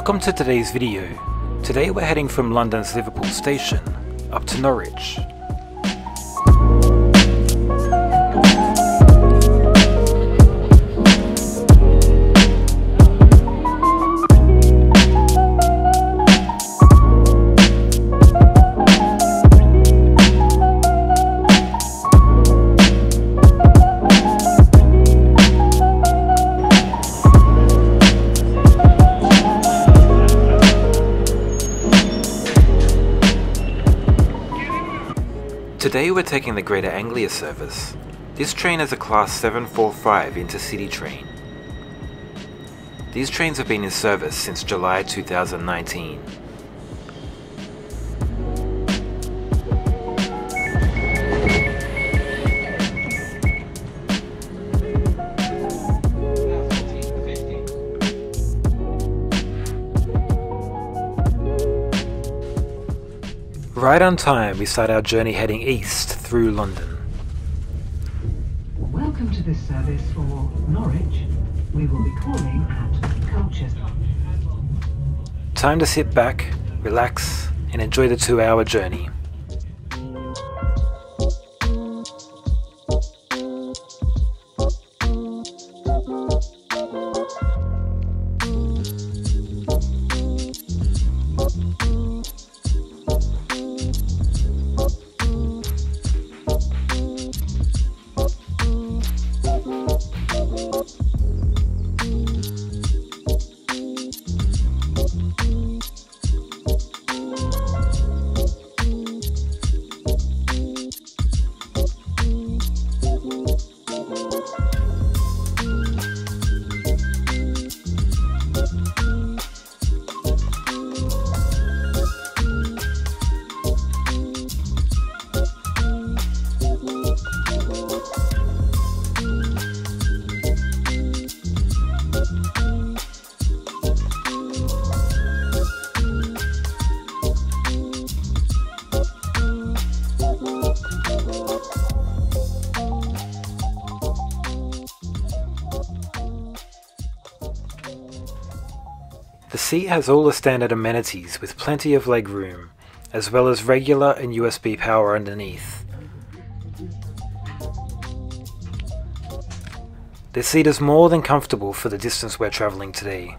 Welcome to today's video. Today we're heading from London's Liverpool station up to Norwich. Today we're taking the Greater Anglia service. This train is a Class 745 intercity train. These trains have been in service since July 2019. Right on time, we start our journey heading east through London. Welcome to this service for Norwich. We will be calling at Colchester. Time to sit back, relax, and enjoy the two hour journey. Seat has all the standard amenities with plenty of legroom, as well as regular and USB power underneath. This seat is more than comfortable for the distance we're travelling today.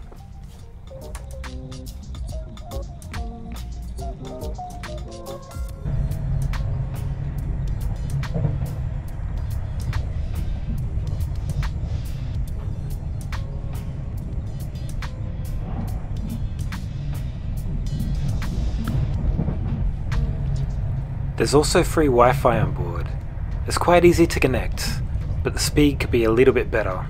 There's also free Wi-Fi on board. It's quite easy to connect, but the speed could be a little bit better.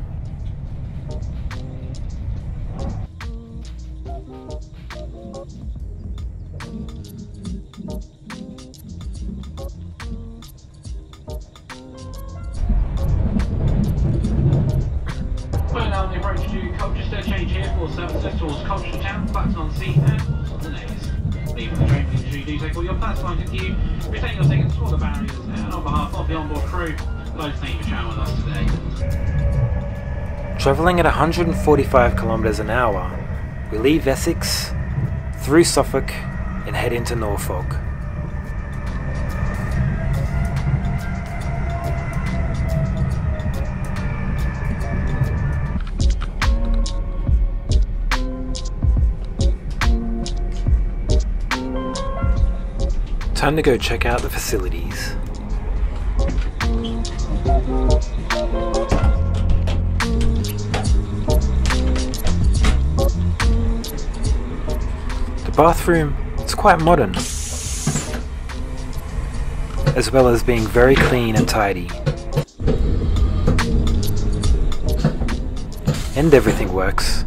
Well, now the approach to Colchester, change here for services towards Colchester Town, Clacton-on-Sea all your personal items with you, retain your tickets for the barriers, and on behalf of the onboard crew, to thank you for travelling with us today. Travelling at 145 kilometers an hour, we leave Essex, through Suffolk, and head into Norfolk. Time to go check out the facilities. The bathroom is quite modern, as well as being very clean and tidy. And everything works.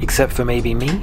Except for maybe me?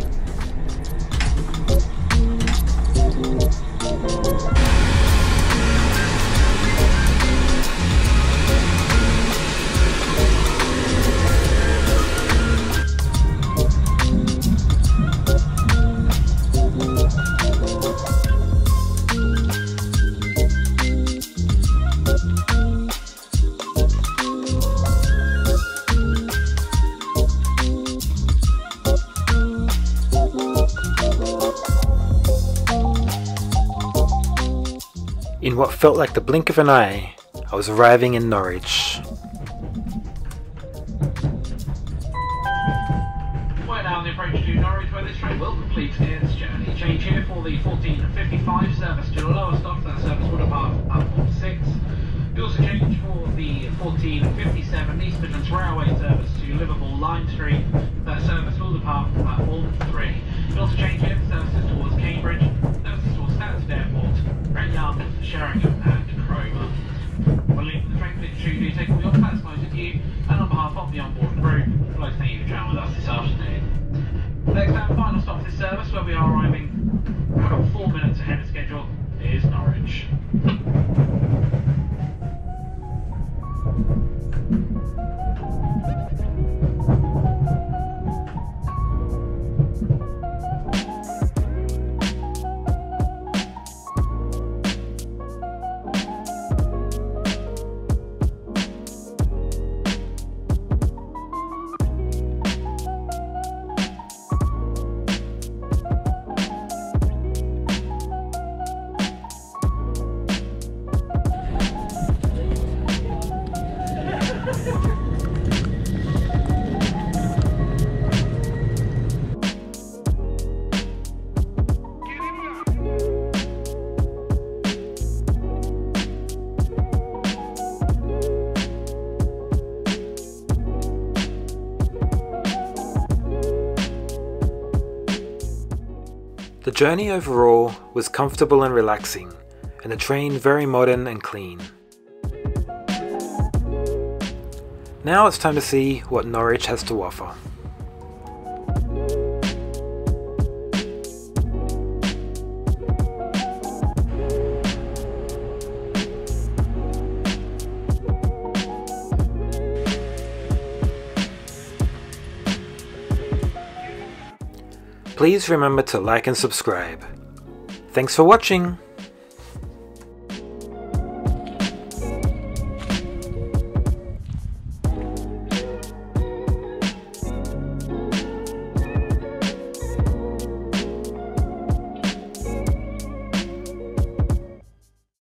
in what felt like the blink of an eye, I was arriving in Norwich. We're now on the approach to Norwich where this train will complete its journey. Change here for the 1455 service to the Lowestoft, that service will depart at 6. You also change for the 1457 East Midlands Railway service to Liverpool Lime Street, that service will depart at 1. Of the onboard crew, to thank you for travelling with us this afternoon. Next and final stop this service, where we are arriving The journey overall was comfortable and relaxing, and the train very modern and clean. Now it's time to see what Norwich has to offer. Please remember to like and subscribe. Thanks for watching!